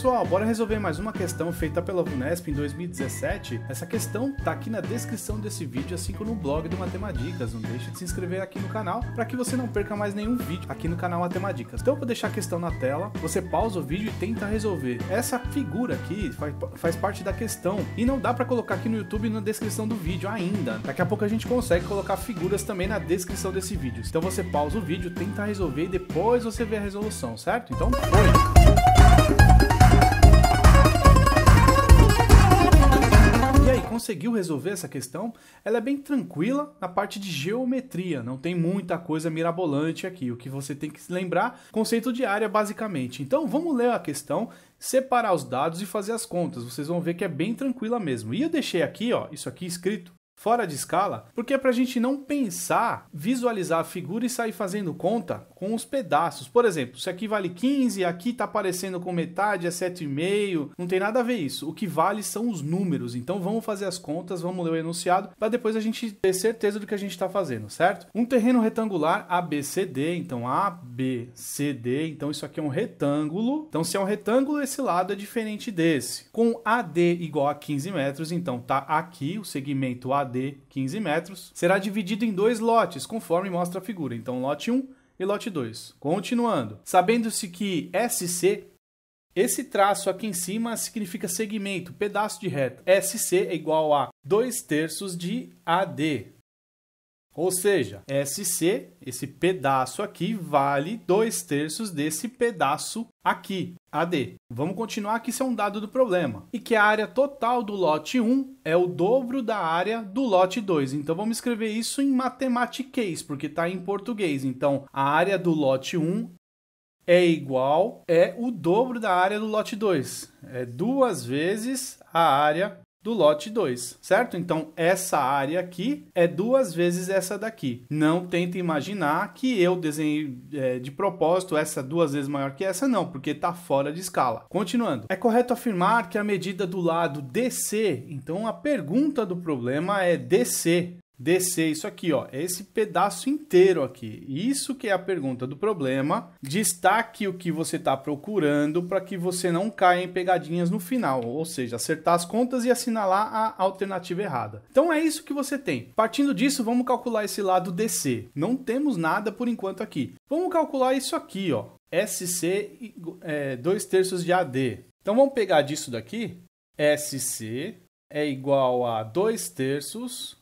pessoal, bora resolver mais uma questão feita pela Vunesp em 2017. Essa questão tá aqui na descrição desse vídeo, assim como no blog do Matemadicas. Não deixe de se inscrever aqui no canal para que você não perca mais nenhum vídeo aqui no canal Matemadicas. Então eu vou deixar a questão na tela, você pausa o vídeo e tenta resolver. Essa figura aqui faz, parte da questão e não dá para colocar aqui no YouTube na descrição do vídeo ainda. Daqui a pouco a gente consegue colocar figuras também na descrição desse vídeo. Então você pausa o vídeo, tenta resolver e depois você vê a resolução, certo? Então foi! Conseguiu resolver essa questão? Ela é bem tranquila na parte de geometria, não tem muita coisa mirabolante aqui. O que você tem que lembrar, conceito de área basicamente. Então, vamos ler a questão, separar os dados e fazer as contas. Vocês vão ver que é bem tranquila mesmo. E eu deixei aqui, ó, isso aqui escrito fora de escala, porque é para a gente não pensar, visualizar a figura e sair fazendo conta com os pedaços. Por exemplo, se aqui vale 15, aqui está aparecendo com metade, é 7,5, não tem nada a ver isso. O que vale são os números. Então vamos fazer as contas, vamos ler o enunciado, para depois a gente ter certeza do que a gente está fazendo, certo? Um terreno retangular ABCD, então ABCD, então isso aqui é um retângulo. Então se é um retângulo, esse lado é diferente desse. Com AD igual a 15 metros, então tá aqui o segmento AD AD 15 metros, será dividido em dois lotes, conforme mostra a figura. Então, lote 1 e lote 2. Continuando, sabendo-se que SC esse traço aqui em cima significa segmento, pedaço de reta. SC é igual a 2 terços de AD. Ou seja, SC, esse pedaço aqui, vale 2 terços desse pedaço aqui, AD. Vamos continuar que isso é um dado do problema. E que a área total do lote 1 é o dobro da área do lote 2. Então vamos escrever isso em matematiquês, porque está em português. Então a área do lote 1 é igual, é o dobro da área do lote 2. É duas vezes a área do lote 2, certo? Então, essa área aqui é duas vezes essa daqui. Não tenta imaginar que eu desenhei é, de propósito essa duas vezes maior que essa, não, porque está fora de escala. Continuando, é correto afirmar que a medida do lado DC, então a pergunta do problema é DC, descer isso aqui, ó, é esse pedaço inteiro aqui. Isso que é a pergunta do problema. Destaque o que você está procurando para que você não caia em pegadinhas no final, ou seja, acertar as contas e assinalar a alternativa errada. Então é isso que você tem. Partindo disso, vamos calcular esse lado DC. Não temos nada por enquanto aqui. Vamos calcular isso aqui, ó. SC é 2 terços de AD. Então vamos pegar disso daqui. SC é igual a 2 terços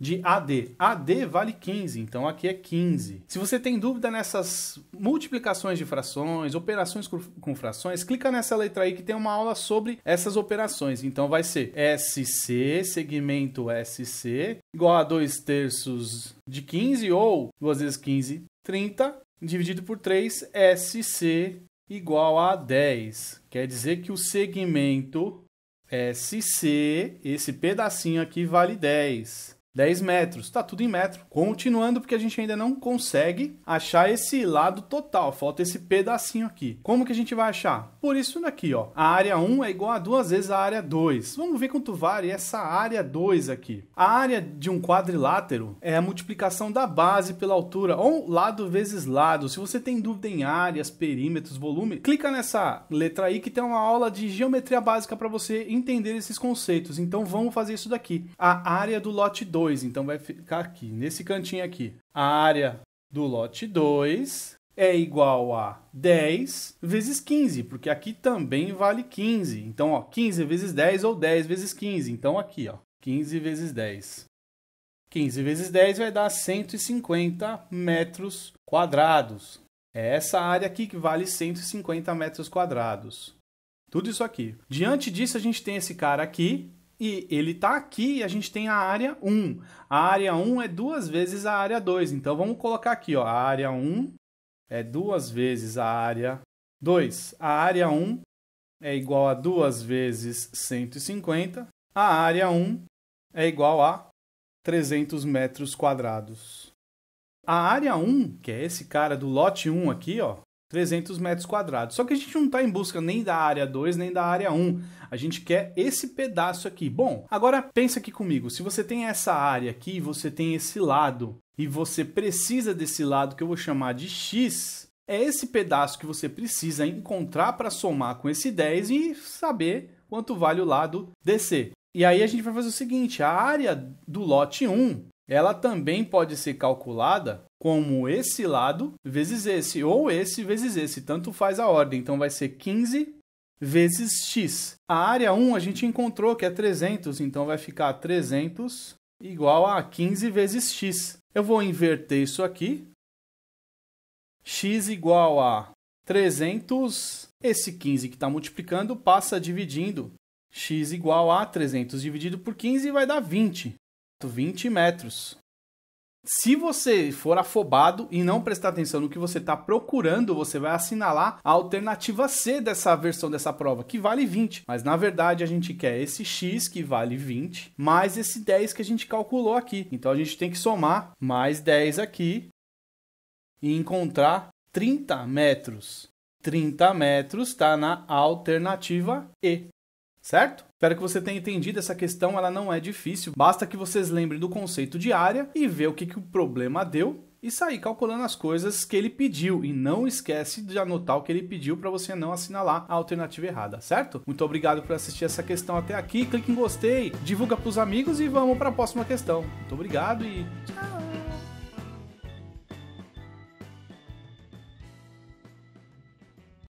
de AD. AD vale 15, então aqui é 15. Se você tem dúvida nessas multiplicações de frações, operações com frações, clica nessa letra aí que tem uma aula sobre essas operações. Então vai ser SC, segmento SC, igual a 2 terços de 15, ou 2 vezes 15, 30, dividido por 3, SC igual a 10. Quer dizer que o segmento SC, esse pedacinho aqui, vale 10. 10 metros, está tudo em metro. Continuando, porque a gente ainda não consegue achar esse lado total, falta esse pedacinho aqui. Como que a gente vai achar? Por isso daqui, ó. A área 1 é igual a duas vezes a área 2. Vamos ver quanto vale essa área 2 aqui. A área de um quadrilátero é a multiplicação da base pela altura, ou lado vezes lado. Se você tem dúvida em áreas, perímetros, volume, clica nessa letra aí que tem uma aula de geometria básica para você entender esses conceitos. Então vamos fazer isso daqui. A área do lote 2 2, então vai ficar aqui, nesse cantinho aqui. A área do lote 2 é igual a 10 vezes 15, porque aqui também vale 15. Então, ó, 15 vezes 10 ou 10 vezes 15. Então, aqui, ó, 15 vezes 10. 15 vezes 10 vai dar 150 metros quadrados. É essa área aqui que vale 150 metros quadrados. Tudo isso aqui. Diante disso, a gente tem esse cara aqui, e ele está aqui e a gente tem a área 1. A área 1 é duas vezes a área 2. Então vamos colocar aqui, ó, a área 1 é duas vezes a área 2. A área 1 é igual a duas vezes 150. A área 1 é igual a 300 metros quadrados. A área 1, que é esse cara do lote 1 aqui, ó, 300 metros quadrados. Só que a gente não está em busca nem da área 2 nem da área 1. A gente quer esse pedaço aqui. Bom, agora pensa aqui comigo. Se você tem essa área aqui, você tem esse lado e você precisa desse lado que eu vou chamar de x, é esse pedaço que você precisa encontrar para somar com esse 10 e saber quanto vale o lado DC. E aí a gente vai fazer o seguinte, a área do lote 1, ela também pode ser calculada como esse lado vezes esse, ou esse vezes esse, tanto faz a ordem. Então vai ser 15 vezes x. A área 1 a gente encontrou que é 300, então vai ficar 300 igual a 15 vezes x. Eu vou inverter isso aqui. x igual a 300, esse 15 que está multiplicando passa dividindo. x igual a 300 dividido por 15 vai dar 20. 20 metros. Se você for afobado e não prestar atenção no que você está procurando, você vai assinalar a alternativa C dessa versão dessa prova, que vale 20. Mas na verdade a gente quer esse x, que vale 20, mais esse 10 que a gente calculou aqui. Então a gente tem que somar mais 10 aqui e encontrar 30 metros. 30 metros está na alternativa E certo? Espero que você tenha entendido essa questão, ela não é difícil. Basta que vocês lembrem do conceito de área e ver o que, que o problema deu e sair calculando as coisas que ele pediu e não esquece de anotar o que ele pediu para você não assinalar a alternativa errada, certo? Muito obrigado por assistir essa questão até aqui. Clique em gostei, divulga para os amigos e vamos para a próxima questão. Muito obrigado e tchau.